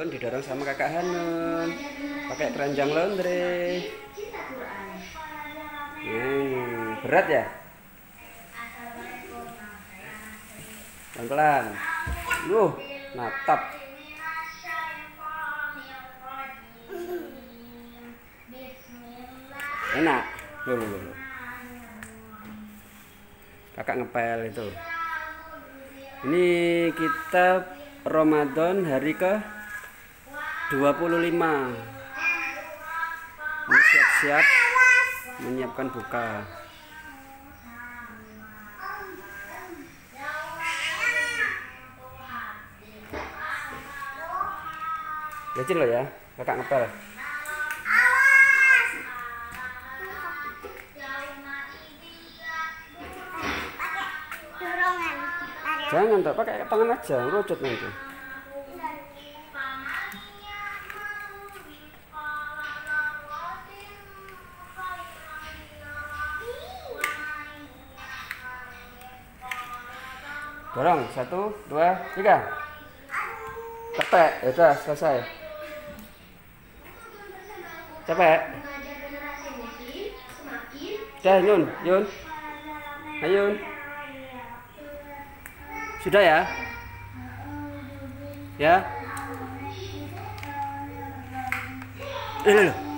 Yun, didorong sama kakak Hanun. Pakai keranjang laundry. Hmm, berat ya? Pelan-pelan. Duh, natap. Enak. Loh, loh, loh. Kakak ngepel itu. Ini kita Ramadan hari ke 25. Ini siap-siap menyiapkan buka. Kecil loh ya, kakak ngepel. Jangan tak pakai tangan aja, rucut nanti. Dorong, satu, dua, tiga. Cepet, ya udah selesai. Cepet. Dah, Yun, Yun. Ayo. Yun. Sudah ya? Ya. Loh, loh.